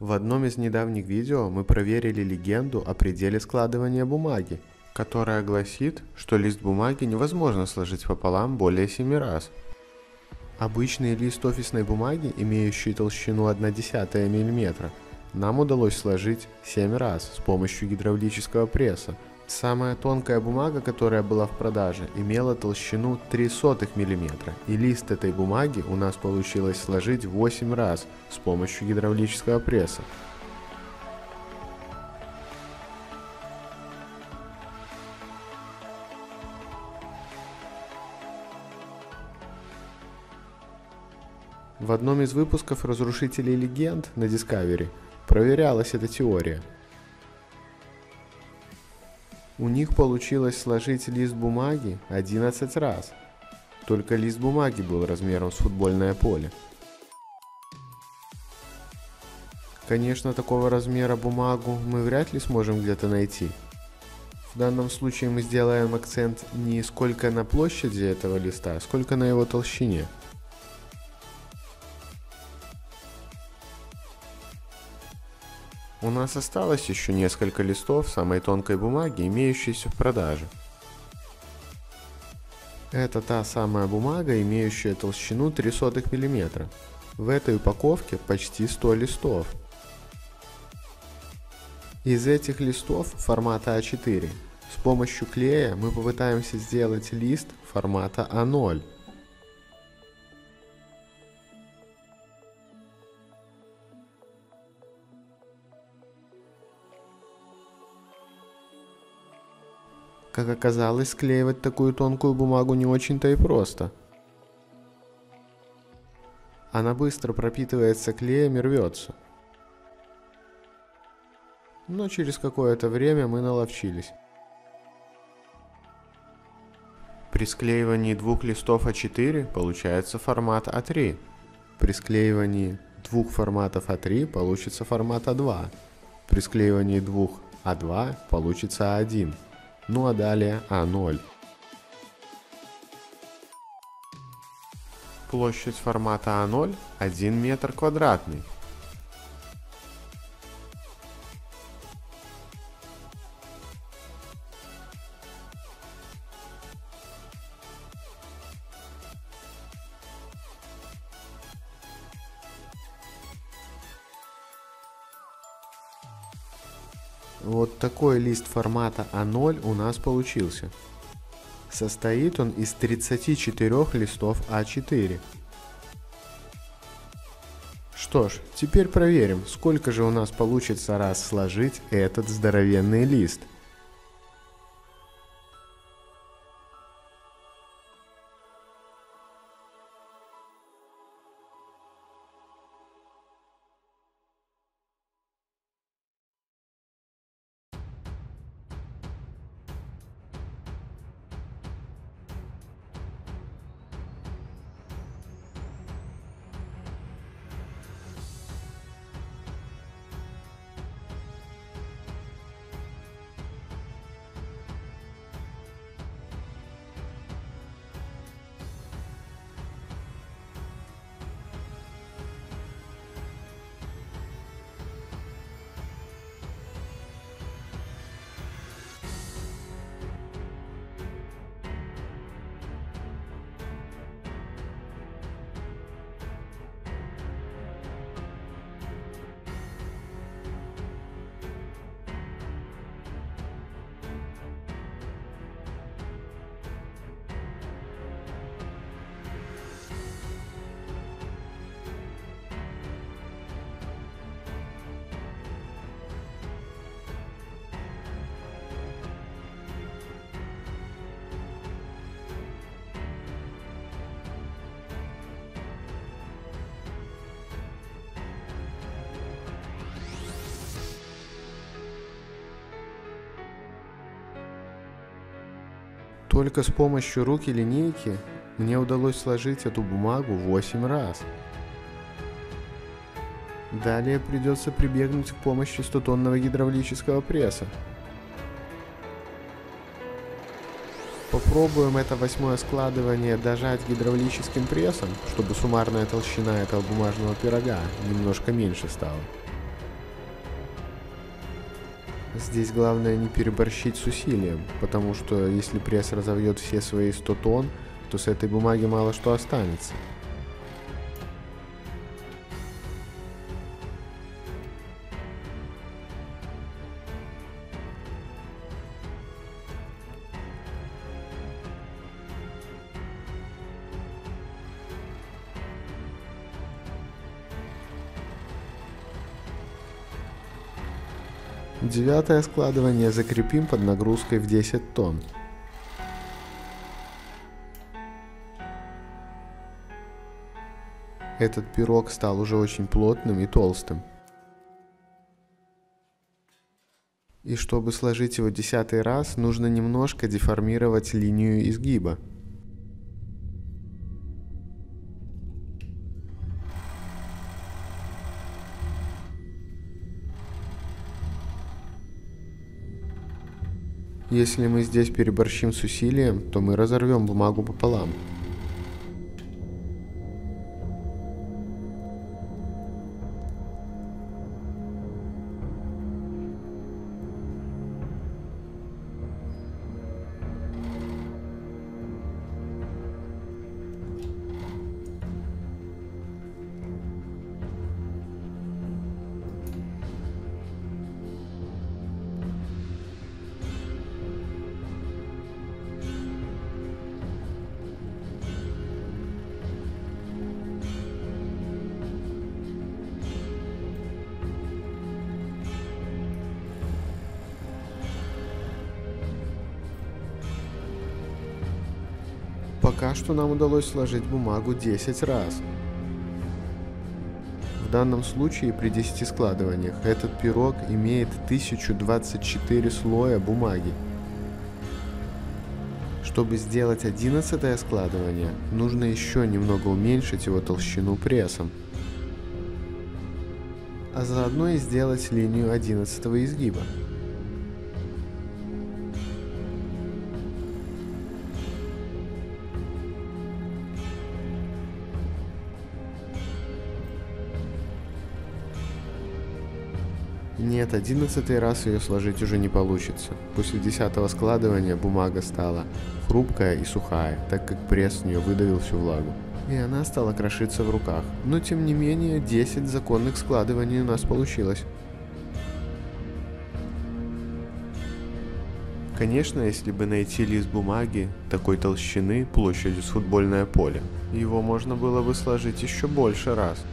В одном из недавних видео мы проверили легенду о пределе складывания бумаги, которая гласит, что лист бумаги невозможно сложить пополам более 7 раз. Обычный лист офисной бумаги, имеющий толщину 1,1 мм, нам удалось сложить 7 раз с помощью гидравлического пресса. Самая тонкая бумага, которая была в продаже, имела толщину 0,03 мм, и лист этой бумаги у нас получилось сложить 8 раз с помощью гидравлического пресса. В одном из выпусков «Разрушителей легенд» на Discovery проверялась эта теория. У них получилось сложить лист бумаги 11 раз. Только лист бумаги был размером с футбольное поле. Конечно, такого размера бумагу мы вряд ли сможем где-то найти. В данном случае мы сделаем акцент не сколько на площади этого листа, сколько на его толщине – У нас осталось еще несколько листов самой тонкой бумаги, имеющейся в продаже. Это та самая бумага, имеющая толщину 0,03 мм. В этой упаковке почти 100 листов. Из этих листов формата А4 с помощью клея мы попытаемся сделать лист формата А0. Как оказалось, склеивать такую тонкую бумагу не очень-то и просто. Она быстро пропитывается клеем и рвется. Но через какое-то время мы наловчились. При склеивании двух листов А4 получается формат А3. При склеивании двух форматов А3 получится формат А2. При склеивании двух А2 получится А1 ну а далее А0. Площадь формата А0 1 метр квадратный. Вот такой лист формата А0 у нас получился. Состоит он из 34 листов А4. Что ж, теперь проверим, сколько же у нас получится раз сложить этот здоровенный лист – Только с помощью руки линейки мне удалось сложить эту бумагу 8 раз. Далее придется прибегнуть к помощи 100-тонного гидравлического пресса. Попробуем это восьмое складывание дожать гидравлическим прессом, чтобы суммарная толщина этого бумажного пирога немножко меньше стала. Здесь главное не переборщить с усилием, потому что если пресс разовьет все свои 100 тонн, то с этой бумаги мало что останется. Девятое складывание закрепим под нагрузкой в 10 тонн. Этот пирог стал уже очень плотным и толстым. И чтобы сложить его десятый раз, нужно немножко деформировать линию изгиба. Если мы здесь переборщим с усилием, то мы разорвем бумагу пополам. Пока что нам удалось сложить бумагу 10 раз. В данном случае при 10 складываниях этот пирог имеет 1024 слоя бумаги. Чтобы сделать 11 складывание, нужно еще немного уменьшить его толщину прессом. А заодно и сделать линию 11 изгиба. Нет, одиннадцатый раз ее сложить уже не получится. После десятого складывания бумага стала хрупкая и сухая, так как пресс в нее выдавил всю влагу. И она стала крошиться в руках. Но тем не менее, 10 законных складываний у нас получилось. Конечно, если бы найти лист бумаги такой толщины площадью с футбольное поле, его можно было бы сложить еще больше раз –